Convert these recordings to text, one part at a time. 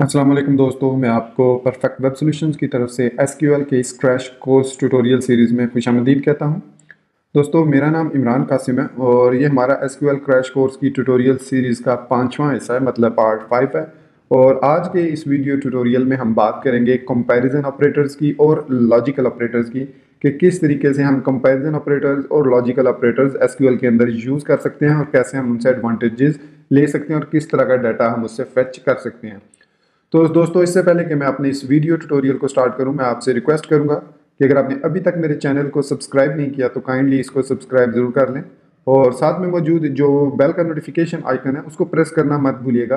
वालेकुम दोस्तों, मैं आपको परफेक्ट वेब सॉल्यूशंस की तरफ़ से एस क्यू एल के इस क्रैश कोर्स ट्यूटोरियल सीरीज़ में खुश आमदीद कहता हूँ। दोस्तों, मेरा नाम इमरान कासिम है और ये हमारा S Q L crash course की ट्यूटोरियल सीरीज़ का पाँचवा हिस्सा है मतलब पार्ट फाइव है। और आज के इस वीडियो ट्यूटोरियल में हम बात करेंगे कंपैरिजन ऑपरेटर्स की और लॉजिकल ऑपरेटर्स की, कि किस तरीके से हम कंपैरिजन ऑपरेटर्स और लॉजिकल ऑपरेटर्स एस के अंदर यूज़ कर सकते हैं और कैसे हम उनसे एडवांटेजेस ले सकते हैं और किस तरह का डाटा हम उससे फेच कर सकते हैं। तो दोस्तों, इससे पहले कि मैं अपने इस वीडियो ट्यूटोरियल को स्टार्ट करूँ, मैं आपसे रिक्वेस्ट करूँगा कि अगर आपने अभी तक मेरे चैनल को सब्सक्राइब नहीं किया तो काइंडली इसको सब्सक्राइब ज़रूर कर लें। और साथ में मौजूद जो बेल का नोटिफिकेशन आइकन है, उसको प्रेस करना मत भूलिएगा,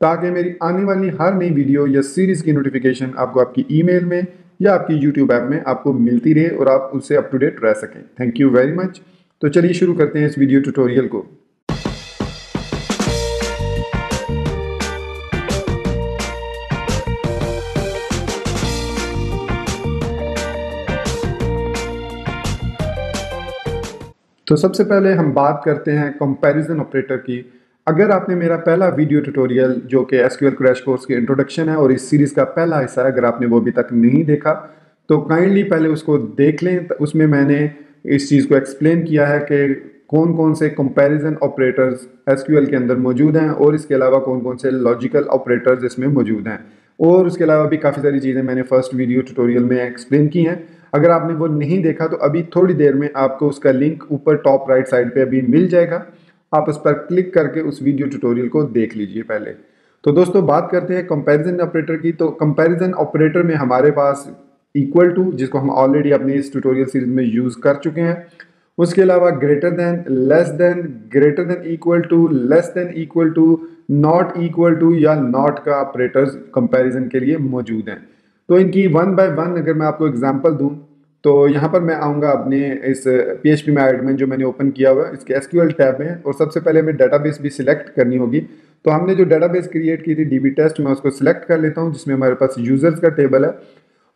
ताकि मेरी आने वाली हर नई वीडियो या सीरीज़ की नोटिफिकेशन आपको आपकी ईमेल में या आपकी यूट्यूब ऐप में आपको मिलती रहे और आप उससे अप टू डेट रह सकें। थैंक यू वेरी मच तो चलिए शुरू करते हैं इस वीडियो ट्यूटोरियल को। तो सबसे पहले हम बात करते हैं कंपैरिजन ऑपरेटर की। अगर आपने मेरा पहला वीडियो ट्यूटोरियल जो कि एसक्यूएल क्रैश कोर्स की इंट्रोडक्शन है, और इस सीरीज़ का पहला हिस्सा है, अगर आपने वो अभी तक नहीं देखा तो काइंडली पहले उसको देख लें। तो उसमें मैंने इस चीज़ को एक्सप्लेन किया है कि कौन कौन से कंपैरिजन ऑपरेटर्स एसक्यूएल के अंदर मौजूद हैं, और इसके अलावा कौन कौन से लॉजिकल ऑपरेटर्स इसमें मौजूद हैं। और उसके अलावा भी काफ़ी सारी चीज़ें मैंने फ़र्स्ट वीडियो ट्यूटोरियल में एक्सप्लेन की हैं। अगर आपने वो नहीं देखा तो अभी थोड़ी देर में आपको उसका लिंक ऊपर टॉप राइट साइड पे अभी मिल जाएगा। आप उस पर क्लिक करके उस वीडियो ट्यूटोरियल को देख लीजिए पहले। तो दोस्तों, बात करते हैं कंपैरिजन ऑपरेटर की। तो कंपैरिजन ऑपरेटर में हमारे पास इक्वल टू जिसको हम ऑलरेडी अपनी इस ट्यूटोरियल सीरीज़ में यूज़ कर चुके हैं, उसके अलावा greater than less than greater than equal to less than equal to not equal to या नॉट का ऑपरेटर्स कंपैरिजन के लिए मौजूद हैं। तो इनकी वन बाय वन अगर मैं आपको एग्जांपल दूँ तो यहाँ पर मैं आऊँगा अपने इस पी एच पी में एडमिन जो मैंने ओपन किया हुआ है, इसके एसक्यूएल टैब में। और सबसे पहले हमें डाटाबेस भी सिलेक्ट करनी होगी। तो हमने जो डाटाबेस क्रिएट की थी डीबी टेस्ट मैं उसको सिलेक्ट कर लेता हूँ, जिसमें हमारे पास यूज़र्स का टेबल है।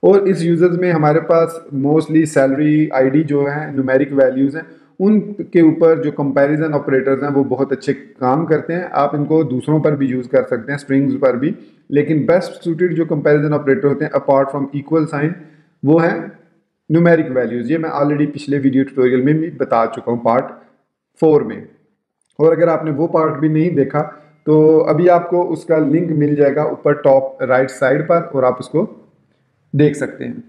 और इस यूज़र्स में हमारे पास मोस्टली सैलरी आईडी जो है न्यूमेरिक वैल्यूज़ हैं। उनके ऊपर जो कंपैरिजन ऑपरेटर्स हैं, वो बहुत अच्छे काम करते हैं। आप इनको दूसरों पर भी यूज़ कर सकते हैं स्ट्रिंग्स पर भी। लेकिन बेस्ट सूटेड जो कंपैरिजन ऑपरेटर होते हैं अपार्ट फ्रॉम इक्वल साइन वो है न्यूमेरिक वैल्यूज़ ये मैं ऑलरेडी पिछले वीडियो ट्यूटोरियल में भी बता चुका हूँ पार्ट फोर में। और अगर आपने वो पार्ट भी नहीं देखा तो अभी आपको उसका लिंक मिल जाएगा ऊपर टॉप राइट साइड पर, और आप उसको देख सकते हैं।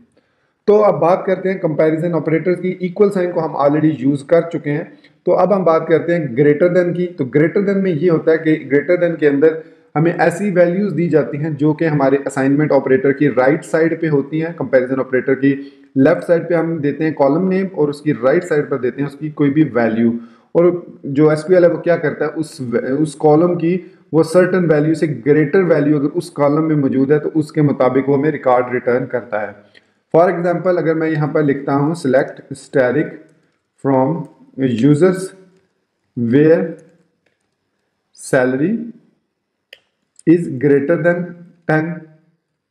तो अब बात करते हैं कंपैरिजन ऑपरेटर्स की इक्वल साइन को हम ऑलरेडी यूज़ कर चुके हैं। तो अब हम बात करते हैं ग्रेटर देन की। तो ग्रेटर देन में ये होता है कि ग्रेटर देन के अंदर हमें ऐसी वैल्यूज़ दी जाती हैं जो कि हमारे असाइनमेंट ऑपरेटर की राइट right साइड पे होती हैं। कंपैरिजन ऑपरेटर की लेफ़्ट साइड पे हम देते हैं कॉलम नेम और उसकी राइट right साइड पर देते हैं उसकी कोई भी वैल्यू और जो एस है वो क्या करता है? उस उस कॉलम की वो सर्टन वैल्यू से ग्रेटर वैल्यू अगर उस कॉलम में मौजूद है तो उसके मुताबिक वो हमें रिकॉर्ड रिटर्न करता है। फॉर एग्ज़ाम्पल अगर मैं यहाँ पर लिखता हूँ select asterisk from users where salary is greater than ten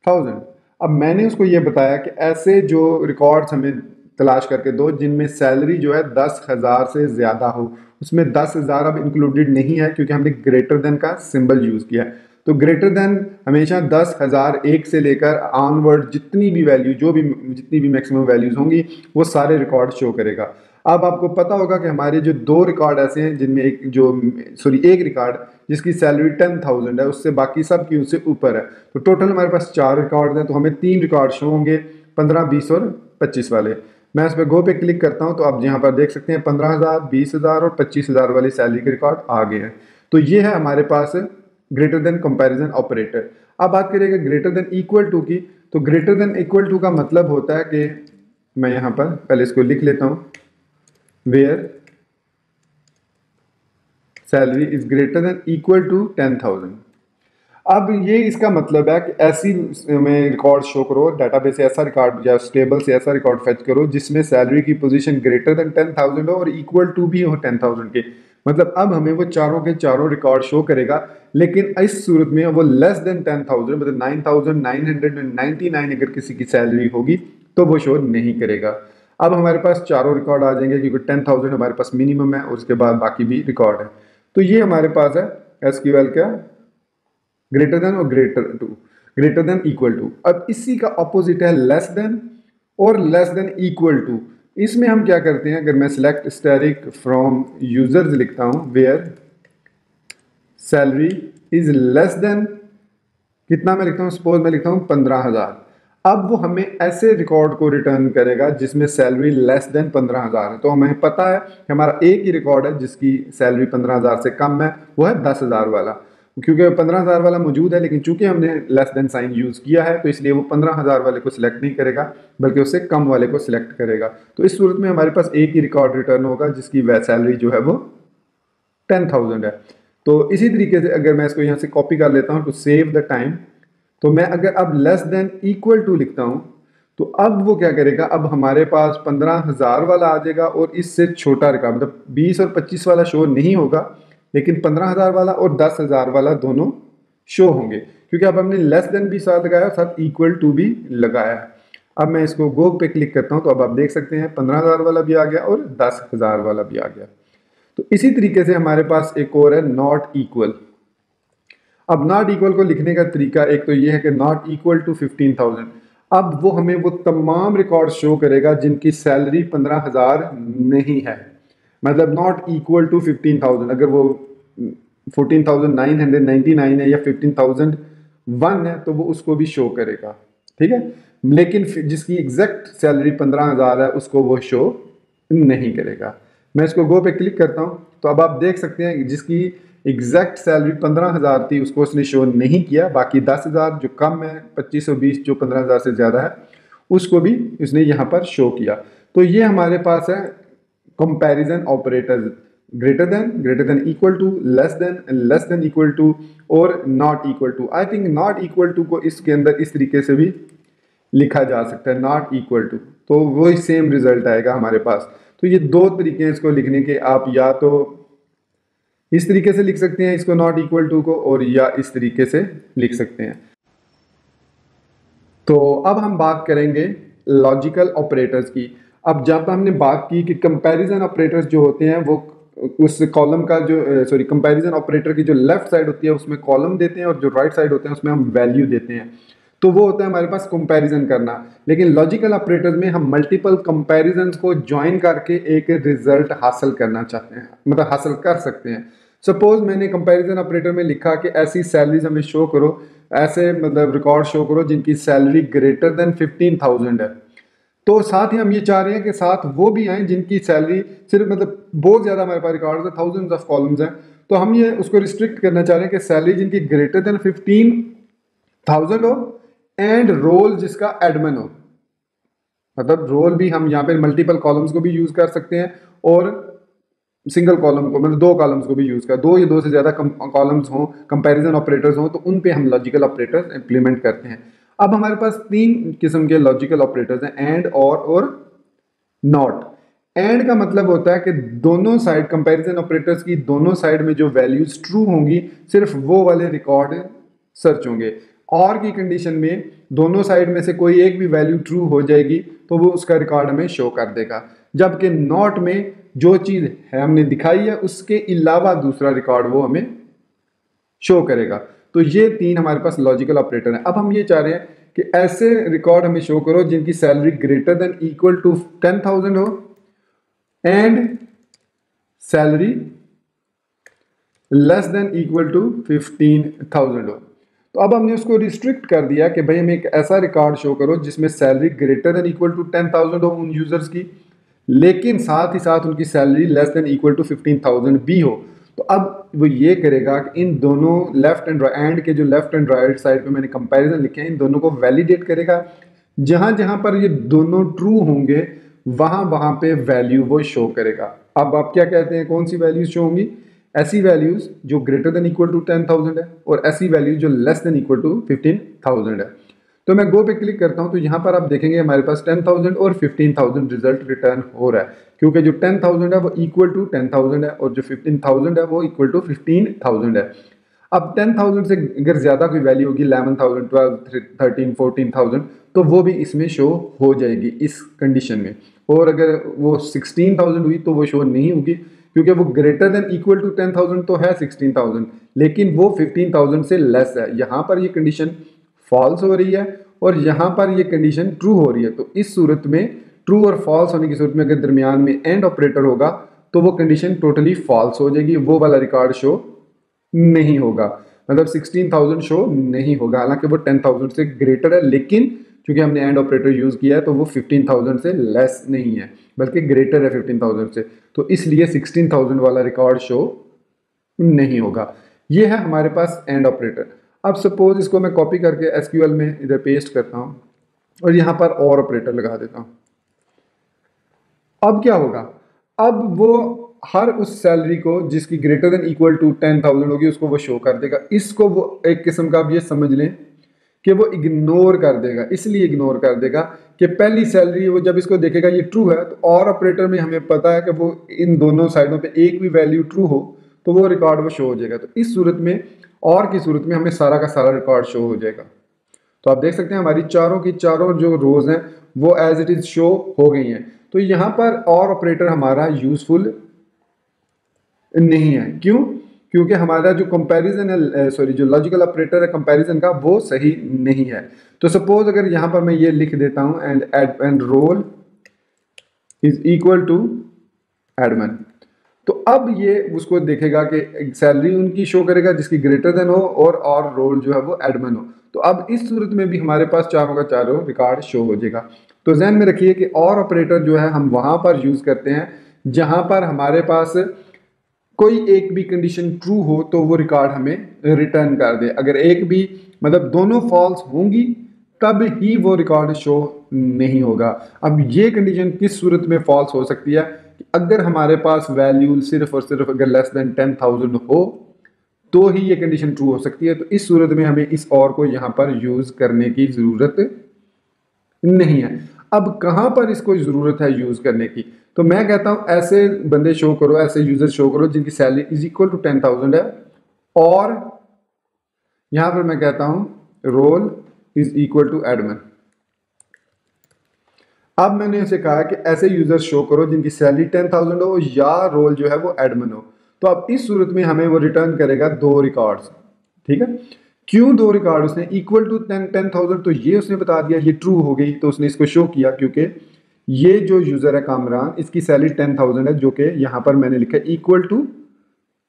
thousand अब मैंने उसको ये बताया कि ऐसे जो रिकॉर्ड्स हमें तलाश करके दो, जिनमें सैलरी जो है दस हज़ार से ज़्यादा हो, उसमें दस हज़ार अब इंक्लूडेड नहीं है, क्योंकि हमने ग्रेटर देन का सिंबल यूज़ किया है। तो ग्रेटर देन हमेशा दस हज़ार एक से लेकर ऑनवर्ड जितनी भी वैल्यू जो भी, जितनी भी मैक्सिमम वैल्यूज़ होंगी, वो सारे रिकॉर्ड शो करेगा। अब आपको पता होगा कि हमारे जो दो रिकॉर्ड ऐसे हैं, जिनमें एक, जो सॉरी एक रिकॉर्ड जिसकी सैलरी टेन थाउज़ेंड है, उससे बाकी सब की उससे ऊपर है। तो टोटल हमारे पास चार रिकॉर्ड हैं तो हमें तीन रिकॉर्ड शो होंगे, पंद्रह, बीस और पच्चीस वाले। मैं इस पर गो पे क्लिक करता हूँ तो आप यहाँ पर देख सकते हैं, पंद्रह हज़ार, बीस हज़ार और पच्चीस हज़ार वाली सैलरी के रिकॉर्ड आ गए हैं। तो ये है हमारे पास ग्रेटर देन कंपैरिजन ऑपरेटर अब बात करिएगा ग्रेटर देन इक्वल टू की तो ग्रेटर देन इक्वल टू का मतलब होता है कि मैं यहाँ पर पहले इसको लिख लेता हूँ where salary is greater than equal to ten thousand अब ये इसका मतलब है कि ऐसी में रिकॉर्ड शो करो डाटाबेस से ऐसा रिकॉर्ड या स्टेबल से ऐसा रिकॉर्ड फेच करो जिसमें सैलरी की position greater than ten thousand हो और इक्वल टू भी हो टेन थाउज़ेंड के। मतलब अब हमें वो चारों के चारों रिकॉर्ड शो करेगा, लेकिन इस सूरत में वो लेस देन टेन थाउज़ेंड मतलब nine thousand nine hundred and ninety nine अगर किसी की सैलरी होगी तो वो शो नहीं करेगा। अब हमारे पास चारों रिकॉर्ड आ जाएँगे, क्योंकि टेन थाउज़ेंड हमारे पास मिनिमम है, और उसके बाद बाकी भी रिकॉर्ड है। तो ये हमारे पास है एस का ग्रेटर देन और greater to greater than equal to अब इसी का ऑपोजिट है लेस देन और लेस देन इक्वल टू इसमें हम क्या करते हैं, अगर मैं सिलेक्ट स्टेरिक फ्रॉम यूज़र्स लिखता हूँ where salary is less than कितना मैं लिखता हूँ सपोज़ मैं लिखता हूँ पंद्रह हज़ार। अब वो हमें ऐसे रिकॉर्ड को रिटर्न करेगा जिसमें सैलरी लेस देन पंद्रह हज़ार है। तो हमें पता है कि हमारा एक ही रिकॉर्ड है जिसकी सैलरी पंद्रह हज़ार से कम है, वो है दस हज़ार वाला। क्योंकि पंद्रह हज़ार वाला मौजूद है, लेकिन चूँकि हमने लेस देन साइन यूज़ किया है तो इसलिए वो पंद्रह हज़ार वाले को सिलेक्ट नहीं करेगा, बल्कि उससे कम वाले को सिलेक्ट करेगा। तो इस सूरत में हमारे पास एक ही रिकॉर्ड रिटर्न होगा, जिसकी वह सैलरी जो है वो टेन थाउज़ेंड है। तो इसी तरीके से अगर मैं इसको यहाँ से कॉपी कर लेता हूँ टू सेव द टाइम तो मैं अगर अब लेस देन इक्वल टू लिखता हूँ तो अब वो क्या करेगा? अब हमारे पास पंद्रह हज़ार वाला आ जाएगा, और इससे छोटा रिकॉर्ड मतलब बीस और पच्चीस वाला शो नहीं होगा लेकिन पंद्रह हज़ार वाला और दस हज़ार वाला दोनों शो होंगे। क्योंकि अब हमने लेस देन भी साथ लगाया, साथ इक्वल टू भी लगाया अब मैं इसको गो पे क्लिक करता हूँ तो अब आप देख सकते हैं, पंद्रह हज़ार वाला भी आ गया और दस हज़ार वाला भी आ गया। तो इसी तरीके से हमारे पास एक और है नॉट इक्वल अब नॉट इक्वल को लिखने का तरीका, एक तो ये है कि not equal to fifteen thousand अब वो हमें वो तमाम रिकॉर्ड शो करेगा जिनकी सैलरी पंद्रह हज़ार नहीं है। मतलब not equal to fifteen thousand अगर वो fourteen thousand nine hundred ninety nine है या फिफ्टीन थाउज़ेंड वन है तो वो उसको भी शो करेगा। ठीक है? लेकिन जिसकी एग्जैक्ट सैलरी पंद्रह हज़ार है, उसको वो शो नहीं करेगा। मैं इसको गो पे क्लिक करता हूँ तो अब आप देख सकते हैं जिसकी एग्जैक्ट सैलरी पंद्रह हज़ार थी, उसको उसने शो नहीं किया। बाकी दस हज़ार जो कम है, पच्चीस सौ बीस जो पंद्रह हज़ार से ज़्यादा है, उसको भी उसने यहाँ पर शो किया। तो ये हमारे पास है comparison operators greater than greater than equal to, less than less than equal to और not equal to. I think not equal to को इसके अंदर इस तरीके से भी लिखा जा सकता है, not equal to. तो वही सेम रिज़ल्ट आएगा हमारे पास। तो ये दो तरीके हैं इसको लिखने के। आप या तो इस तरीके से लिख सकते हैं इसको नॉट इक्वल टू को, और या इस तरीके से लिख सकते हैं। तो अब हम बात करेंगे लॉजिकल ऑपरेटर्स की। अब जब हमने बात की कि कंपैरिजन ऑपरेटर्स जो होते हैं, वो उस कॉलम का जो सॉरी कंपैरिजन ऑपरेटर की जो लेफ़्ट साइड होती है, उसमें कॉलम देते हैं और जो राइट right साइड होते हैं, उसमें हम वैल्यू देते हैं। तो वो होता है हमारे पास कंपैरिजन करना। लेकिन लॉजिकल ऑपरेटर्स में हम मल्टीपल कंपैरिजन को ज्वाइन करके एक रिज़ल्ट हासिल करना चाहते हैं मतलब हासिल कर सकते हैं। सपोज़ मैंने कंपैरिजन ऑपरेटर में लिखा कि ऐसी सैलरीज हमें शो करो, ऐसे मतलब रिकॉर्ड शो करो जिनकी salary greater than fifteen thousand है। तो साथ ही हम ये चाह रहे हैं कि साथ वो भी आए जिनकी सैलरी सिर्फ़ मतलब बहुत ज़्यादा हमारे पास रिकॉर्ड है थाउज़ेंड ऑफ़ कॉलम्स हैं। तो हम ये उसको रिस्ट्रिक्ट करना चाह रहे हैं कि सैलरी जिनकी ग्रेटर देन फिफ्टीन थाउज़ेंड हो एंड रोल जिसका एडमिन हो। मतलब रोल भी हम यहाँ पे मल्टीपल कॉलम्स को भी यूज़ कर सकते हैं और सिंगल कॉलम को मतलब दो कॉलम्स को भी यूज़ कर, दो या दो से ज़्यादा कॉलम्स हों कंपैरिजन ऑपरेटर्स हों तो उन पे हम लॉजिकल ऑपरेटर्स इंप्लीमेंट करते हैं। अब हमारे पास तीन किस्म के लॉजिकल ऑपरेटर्स हैं एंड और और नॉट एंड का मतलब होता है कि दोनों साइड कंपैरिजन ऑपरेटर्स की दोनों साइड में जो वैल्यूज़ ट्रू होंगी, सिर्फ़ वो वाले रिकॉर्ड सर्च होंगे। और की कंडीशन में दोनों साइड में से कोई एक भी वैल्यू ट्रू हो जाएगी तो वो उसका रिकॉर्ड हमें शो कर देगा। जबकि नॉट में जो चीज़ है हमने दिखाई है, उसके अलावा दूसरा रिकॉर्ड वो हमें शो करेगा। तो ये तीन हमारे पास लॉजिकल ऑपरेटर हैं। अब हम ये चाह रहे हैं कि ऐसे रिकॉर्ड हमें शो करो जिनकी salary greater than equal to ten thousand हो and salary less than equal to fifteen thousand हो। तो अब हमने उसको रिस्ट्रिक्ट कर दिया कि भाई हमें एक ऐसा रिकॉर्ड शो करो जिसमें salary greater than equal to ten thousand हो उन यूज़र्स की, लेकिन साथ ही साथ उनकी salary less than equal to fifteen thousand भी हो। तो अब वो ये करेगा कि इन दोनों लेफ़्ट एंड एंड के जो लेफ़्ट एंड राइट साइड पे मैंने कंपैरिजन लिखे हैं, इन दोनों को वैलिडेट करेगा। जहाँ जहाँ पर ये दोनों ट्रू होंगे, वहाँ वहाँ पे वैल्यू वो शो करेगा। अब आप क्या कहते हैं, कौन सी वैल्यूज़ शो होंगी? ऐसी वैल्यूज़ जो greater than equal to ten thousand है, और ऐसी वैल्यूज़ जो less than equal to fifteen thousand है। तो मैं गो पे क्लिक करता हूँ तो यहाँ पर आप देखेंगे हमारे पास टेन थाउज़ेंड और फिफ्टीन थाउज़ेंड रिज़ल्ट रिटर्न हो रहा है। क्योंकि जो टेन थाउज़ेंड है, वो इक्वल टू टेन थाउज़ेंड है और जो फिफ्टीन थाउज़ेंड है, वो इक्वल टू फिफ्टीन थाउज़ेंड है। अब टेन थाउज़ेंड से अगर ज़्यादा कोई वैल्यू होगी eleven thousand twelve thirteen fourteen thousand तो वो भी इसमें शो हो जाएगी इस कंडीशन में। और अगर वो सिक्सटीन थाउज़ेंड हुई तो वो शो नहीं होगी, क्योंकि वो greater than equal to ten thousand तो है सिक्सटीन थाउज़ेंड लेकिन वो फिफ्टीन थाउज़ेंड से लेस है। यहाँ पर ये कंडीशन फॉल्स हो रही है और यहाँ पर ये कंडीशन ट्रू हो रही है। तो इस सूरत में ट्रू और फॉल्स होने की सूरत में अगर दरमियान में एंड ऑपरेटर होगा तो वो कंडीशन टोटली फॉल्स हो जाएगी। वो वाला रिकॉर्ड शो नहीं होगा। मतलब सिक्सटीन थाउज़ेंड शो नहीं होगा। हालाँकि वो टेन थाउज़ेंड से ग्रेटर है, लेकिन क्योंकि हमने एंड ऑपरेटर यूज़ किया है तो वो फिफ्टीन थाउज़ेंड से लेस नहीं है, बल्कि ग्रेटर है फिफ्टीन थाउज़ेंड से। तो इसलिए सिक्सटीन थाउज़ेंड वाला रिकॉर्ड शो नहीं होगा। ये है हमारे पास एंड ऑपरेटर अब सपोज़ इसको मैं कॉपी करके एसक्यूएल में इधर पेस्ट करता हूँ और यहाँ पर और ऑपरेटर लगा देता हूँ। अब क्या होगा? अब वो हर उस सैलरी को जिसकी greater than equal to ten thousand होगी, उसको वो शो कर देगा। इसको वो एक किस्म का आप ये समझ लें कि वो इग्नोर कर देगा। इसलिए इग्नोर कर देगा कि पहली सैलरी वो जब इसको देखेगा ये ट्रू है तो और ऑपरेटर में हमें पता है कि वो इन दोनों साइडों पे एक भी वैल्यू ट्रू हो तो वो रिकॉर्ड वो शो हो जाएगा। तो इस सूरत में और की सूरत में हमें सारा का सारा रिकॉर्ड शो हो जाएगा। तो आप देख सकते हैं हमारी चारों की चारों जो रोज हैं, वो एज इट इज़ शो हो गई हैं। तो यहाँ पर और ऑपरेटर हमारा यूजफुल नहीं है। क्यों? क्योंकि हमारा जो कंपैरिजन है सॉरी जो लॉजिकल ऑपरेटर है कंपैरिजन का, वो सही नहीं है। तो सपोज़ अगर यहाँ पर मैं ये लिख देता हूँ and add and role is equal to admin तो अब ये उसको देखेगा कि सैलरी उनकी शो करेगा जिसकी ग्रेटर देन हो और और रोल जो है वो एडमन हो। तो अब इस सूरत में भी हमारे पास चारों का चारों रिकॉर्ड शो हो जाएगा। तो जहन में रखिए कि और ऑपरेटर जो है हम वहाँ पर यूज़ करते हैं, जहाँ पर हमारे पास कोई एक भी कंडीशन ट्रू हो तो वो रिकॉर्ड हमें रिटर्न कर दे। अगर एक भी मतलब दोनों फॉल्स होंगी, तब ही वो रिकॉर्ड शो नहीं होगा। अब ये कंडीशन किस सूरत में फॉल्स हो सकती है? कि अगर हमारे पास वैल्यू सिर्फ़ और सिर्फ़ अगर लेस देन टेन थाउज़ेंड हो तो ही ये कंडीशन ट्रू हो सकती है। तो इस सूरत में हमें इस और को यहाँ पर यूज़ करने की ज़रूरत नहीं है। अब कहाँ पर इसको ज़रूरत है यूज़ करने की? तो मैं कहता हूँ, ऐसे बंदे शो करो, ऐसे यूज़र शो करो, जिनकी salary is equal to ten thousand है। और यहाँ पर मैं कहता हूँ role is equal to admin अब मैंने इसे कहा कि ऐसे यूज़र शो करो जिनकी सैलरी टेन थाउज़ेंड हो या रोल जो है वो एडमन हो। तो अब इस सूरत में हमें वो रिटर्न करेगा दो रिकॉर्ड्स ठीक है? क्यों दो रिकॉर्ड उसने? Equal to ten ten thousand तो ये उसने बता दिया, ये ट्रू हो गई तो उसने इसको शो किया क्योंकि ये जो यूज़र है कामरान, इसकी सैलरी टेन थाउज़ेंड है, जो कि यहाँ पर मैंने लिखा इक्वल टू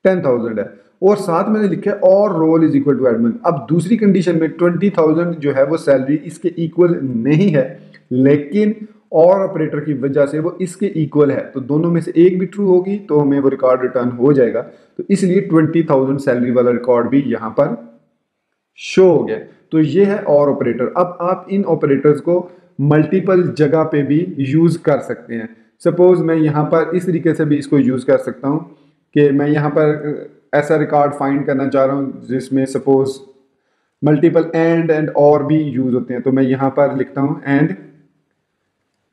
टेन थाउज़ेंड है। और साथ मैंने लिखा है और role is equal to admin अब दूसरी कंडीशन में ट्वेंटी थाउज़ेंड जो है वो सैलरी इसके इक्वल नहीं है, लेकिन और ऑपरेटर की वजह से वो इसके इक्वल है। तो दोनों में से एक भी ट्रू होगी तो हमें वो रिकॉर्ड रिटर्न हो जाएगा। तो इसलिए ट्वेंटी थाउज़ेंड सैलरी वाला रिकॉर्ड भी यहाँ पर शो हो गया। तो ये है और ऑपरेटर अब आप इन ऑपरेटर्स को मल्टीपल जगह पे भी यूज़ कर सकते हैं। सपोज़ मैं यहाँ पर इस तरीके से भी इसको यूज़ कर सकता हूँ कि मैं यहाँ पर ऐसा रिकॉर्ड फाइंड करना चाह रहा हूँ जिसमें सपोज़ मल्टीपल एंड एंड और भी यूज़ होते हैं। तो मैं यहाँ पर लिखता हूँ एंड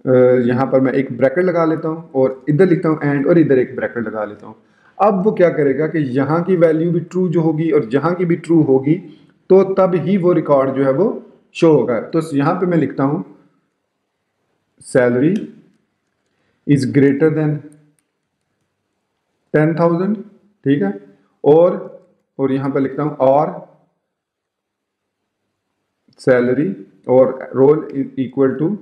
यहाँ पर मैं एक ब्रैकेट लगा लेता हूँ और इधर लिखता हूँ एंड और इधर एक ब्रैकेट लगा लेता हूँ। अब वो क्या करेगा कि यहाँ की वैल्यू भी ट्रू जो होगी और जहाँ की भी ट्रू होगी तो तब ही वो रिकॉर्ड जो है वो शो होगा। तो यहाँ पे मैं लिखता हूँ salary is greater than ten thousand ठीक है? और और यहाँ पर लिखता हूँ, और सैलरी और रोल इक्वल टू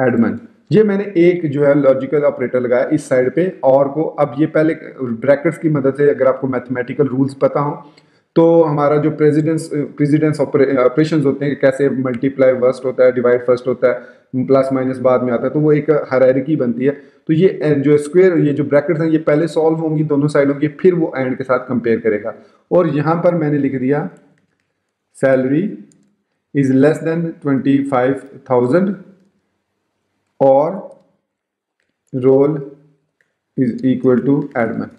एडमन ये मैंने एक जो है लॉजिकल ऑपरेटर लगाया इस साइड पे, और को अब ये पहले ब्रैकेट्स की मदद से अगर आपको मैथमेटिकल रूल्स पता हो तो हमारा जो प्रेसिडेंस प्रेसिडेंस ऑपरेशन होते हैं, कैसे मल्टीप्लाई फ़र्स्ट होता है डिवाइड फ़र्स्ट होता है प्लस माइनस बाद में आता है तो वो एक हरारकी बनती है। तो ये, जो स्क्वेयर ये जो ब्रैकेट्स हैं, ये पहले सॉल्व होंगी दोनों साइडों की फिर वो एंड के साथ कंपेयर करेगा। और यहाँ पर मैंने लिख दिया salary is less than twenty five thousand और role is equal to admin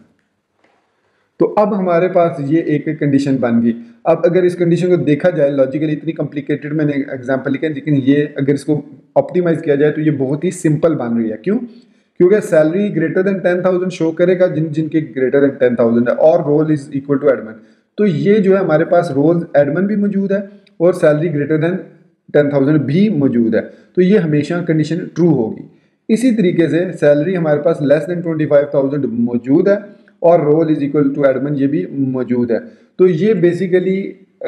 तो अब हमारे पास ये एक कंडीशन बन गई। अब अगर इस कंडीशन को देखा जाए लॉजिकली इतनी कॉम्प्लिकेटेड मैंने एग्जांपल लिखा है, लेकिन ये अगर इसको ऑप्टिमाइज किया जाए तो ये बहुत ही सिंपल बन रही है। क्यों? क्योंकि salary greater than ten thousand show करेगा, जिन, जिनके ग्रेटर देन टेन थाउज़ेंड है, और role is equal to admin तो ये जो है हमारे पास रोल एडमन भी मौजूद है, और salary greater than ten thousand भी मौजूद है। तो ये हमेशा कंडीशन ट्रू होगी। इसी तरीके से सैलरी हमारे पास less than twenty five thousand मौजूद है और role is equal to admin ये भी मौजूद है। तो ये बेसिकली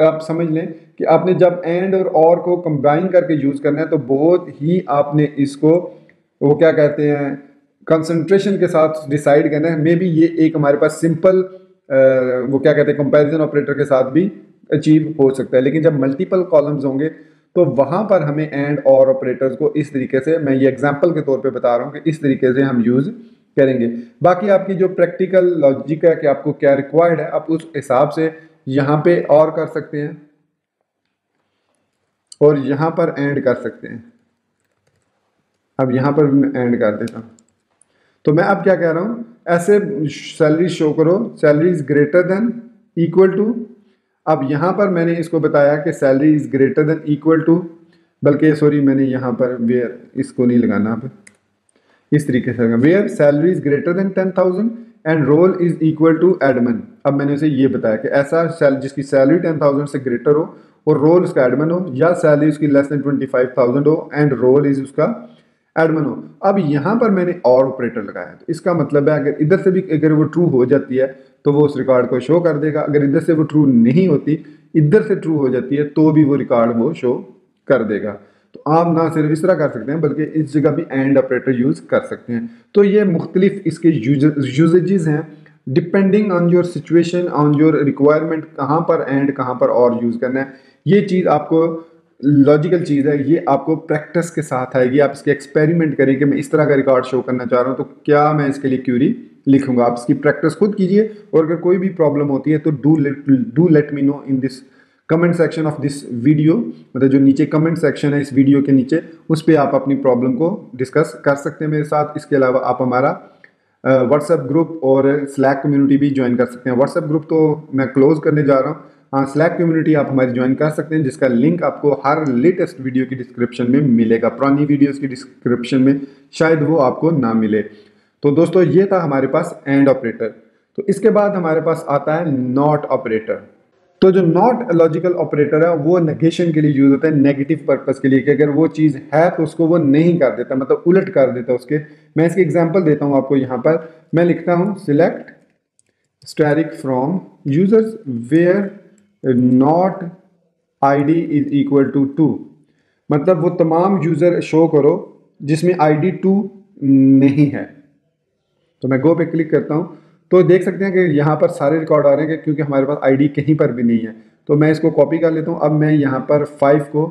आप समझ लें कि आपने जब एंड और और को कंबाइन करके यूज़ करना है तो बहुत ही आपने इसको, वो क्या कहते हैं कंसंट्रेशन के साथ डिसाइड करना है। मे बी ये एक हमारे पास सिंपल वो क्या कहते हैं कंपैरिजन ऑपरेटर के साथ भी अचीव हो सकता है। लेकिन जब मल्टीपल कॉलम्स होंगे तो वहाँ पर हमें एंड और ऑपरेटर्स को इस तरीके से, मैं ये एग्जांपल के तौर पे बता रहा हूँ कि इस तरीके से हम यूज़ करेंगे। बाकी आपकी जो प्रैक्टिकल लॉजिक है कि आपको क्या रिक्वायर्ड है, आप उस हिसाब से यहाँ पे और कर सकते हैं। और यहाँ पर एंड कर सकते हैं। अब यहाँ पर मैं एंड कर देता हूँ। तो मैं अब क्या कह रहा हूँ, ऐसे सैलरी शो करो salary is greater than equal to अब यहाँ पर मैंने इसको बताया कि salary is greater than equal to बल्कि सॉरी मैंने यहाँ पर वेयर इसको नहीं लगाना अब। इस तरीके से लगा where salary is greater than ten thousand and role is equal to admin अब मैंने उसे ये बताया कि ऐसा सैल जिसकी सैलरी टेन थाउज़ेंड से ग्रेटर हो, और रोल उसका एडमन हो, या सैलरी उसकी less than twenty five thousand हो एंड रोल इज़ उसका एडमन हो। अब यहाँ पर मैंने और ऑपरेटर लगाया। तो इसका मतलब है, अगर इधर से भी अगर वो ट्रू हो जाती है तो वो उस रिकॉर्ड को शो कर देगा। अगर इधर से वो ट्रू नहीं होती, इधर से ट्रू हो जाती है तो भी वो रिकॉर्ड वो शो कर देगा। तो आप ना सिर्फ़ इस तरह कर सकते हैं, बल्कि इस जगह भी एंड ऑपरेटर यूज़ कर सकते हैं। तो ये मुख्तलिफ़ इसके यूजेज हैं। Depending on your situation on your requirement कहाँ पर एंड कहाँ पर और यूज़ करना है, ये चीज़ आपको लॉजिकल चीज़ है। ये आपको प्रैक्टिस के साथ आएगी। आप इसके एक्सपेरिमेंट करें कि मैं इस तरह का रिकॉर्ड शो करना चाह रहा हूँ तो क्या मैं इसके लिए क्यूरी लिखूँगा। आप इसकी प्रैक्टिस खुद कीजिए और अगर कोई भी प्रॉब्लम होती है तो do let do let me know in this comment section of this video मतलब जो नीचे कमेंट सेक्शन है इस वीडियो के नीचे, उस पर आप अपनी प्रॉब्लम को डिस्कस कर सकते हैं मेरे साथ। इसके अलावा आप हमारा व्हाट्सएप ग्रुप और स्लैक कम्युनिटी भी ज्वाइन कर सकते हैं। व्हाट्सएप ग्रुप तो मैं क्लोज करने जा रहा हूँ। हाँ स्लैक कम्युनिटी आप हमारी ज्वाइन कर सकते हैं, जिसका लिंक आपको हर लेटेस्ट वीडियो की डिस्क्रिप्शन में मिलेगा। पुरानी वीडियोस की डिस्क्रिप्शन में शायद वो आपको ना मिले। तो दोस्तों, ये था हमारे पास एंड ऑपरेटर। तो इसके बाद हमारे पास आता है नॉट ऑपरेटर। तो जो नॉट लॉजिकल ऑपरेटर है, वो नेगेशन के लिए यूज़ होता है नेगेटिव पर्पज के लिए, कि अगर वो चीज़ है तो उसको वो नहीं कर देता मतलब उलट कर देता उसके। मैं इसकी एग्जांपल देता हूँ आपको यहाँ पर। मैं लिखता हूँ select asterisk from users where not ID is equal to two मतलब वो तमाम यूज़र शो करो जिसमें आई डी टू नहीं है। तो मैं गो पे क्लिक करता हूँ। तो देख सकते हैं कि यहाँ पर सारे रिकॉर्ड आ रहे हैं क्योंकि हमारे पास आईडी कहीं पर भी नहीं है। तो मैं इसको कॉपी कर लेता हूँ। अब मैं यहाँ पर फाइव को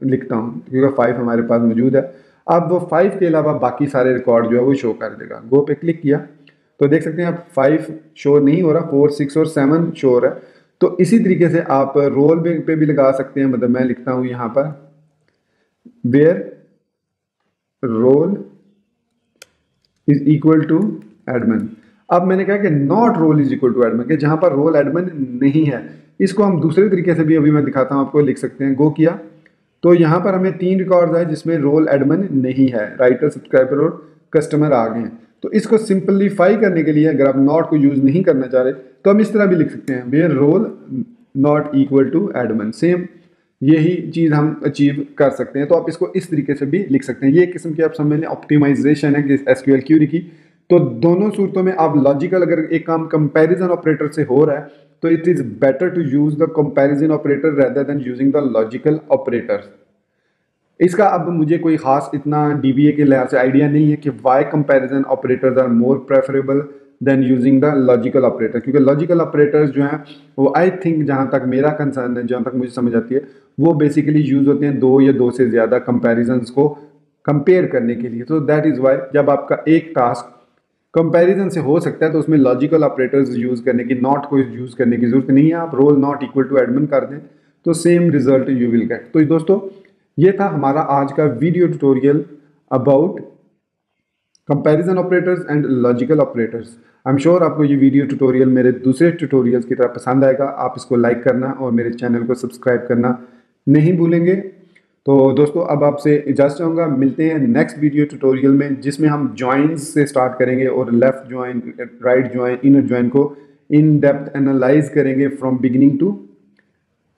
लिखता हूँ, क्योंकि फाइव हमारे पास मौजूद है। अब वो फाइव के अलावा बाकी सारे रिकॉर्ड जो है वो शो कर देगा। गो पे क्लिक किया। तो देख सकते हैं अब फाइव शो नहीं हो रहा फोर सिक्स और सेवन शो हो रहा है। तो इसी तरीके से आप रोल पे भी लगा सकते हैं। मतलब मैं लिखता हूँ यहाँ पर where role is equal to admin अब मैंने कहा कि not role is equal to admin जहाँ पर रोल एडमन नहीं है, इसको हम दूसरे तरीके से भी अभी मैं दिखाता हूँ, आपको लिख सकते हैं गो किया। तो यहाँ पर हमें तीन रिकॉर्ड है जिसमें रोल एडमन नहीं है राइटर सब्सक्राइबर और कस्टमर आ गए हैं। तो इसको सिंपलीफाई करने के लिए अगर आप नॉट को यूज़ नहीं करना चाह रहे तो हम इस तरह भी लिख सकते हैं where role not equal to admin same यही चीज़ हम अचीव कर सकते हैं। तो आप इसको इस तरीके से भी लिख सकते हैं। ये किस्म की आप समझ लें ऑप्टिमाइजेशन है एस क्यू एल क्यूरी की। तो दोनों सूरतों में आप लॉजिकल अगर एक काम कंपैरिजन ऑपरेटर से हो रहा है तो it is better to use the comparison operator rather than using the logical operator इसका अब मुझे कोई ख़ास इतना डीबीए के लिहाज से आइडिया नहीं है कि why comparison operators are more preferable than using the logical operator क्योंकि लॉजिकल ऑपरेटर्स जो हैं, वो आई थिंक जहाँ तक मेरा कंसर्न है, जहाँ तक मुझे समझ आती है, वो बेसिकली यूज़ होते हैं दो या दो से ज़्यादा कंपेरिजन्स को कंपेयर करने के लिए। तो दैट इज़ वाई जब आपका एक टास्क कंपैरिजन से हो सकता है तो उसमें लॉजिकल ऑपरेटर्स यूज़ करने की नॉट को यूज़ करने की ज़रूरत नहीं है। आप role not equal to admin कर दें तो same result you will get तो दोस्तों, ये था हमारा आज का video tutorial about comparison operators and logical operators I am sure आपको ये वीडियो ट्यूटोरियल मेरे दूसरे ट्यूटोरियल्स की तरह पसंद आएगा। आप इसको लाइक करना और मेरे चैनल को सब्सक्राइब करना नहीं भूलेंगे। तो दोस्तों, अब आपसे इजाज़त चाहूँगा। मिलते हैं नेक्स्ट वीडियो ट्यूटोरियल में, जिसमें हम ज्वाइंस से स्टार्ट करेंगे और left join right join inner join को इन डेप्थ एनालाइज करेंगे from beginning to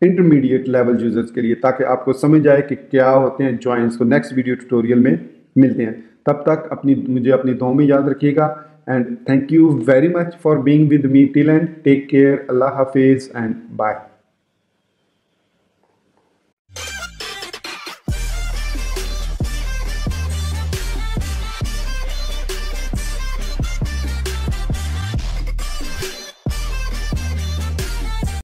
intermediate level users के लिए, ताकि आपको समझ आए कि क्या होते हैं ज्वाइंस को नेक्स्ट वीडियो ट्यूटोरियल में मिलते हैं। तब तक अपनी, मुझे अपनी दो में याद रखिएगा। And thank you very much for being with me till and take care अल्लाह हाफिज़ एंड बाय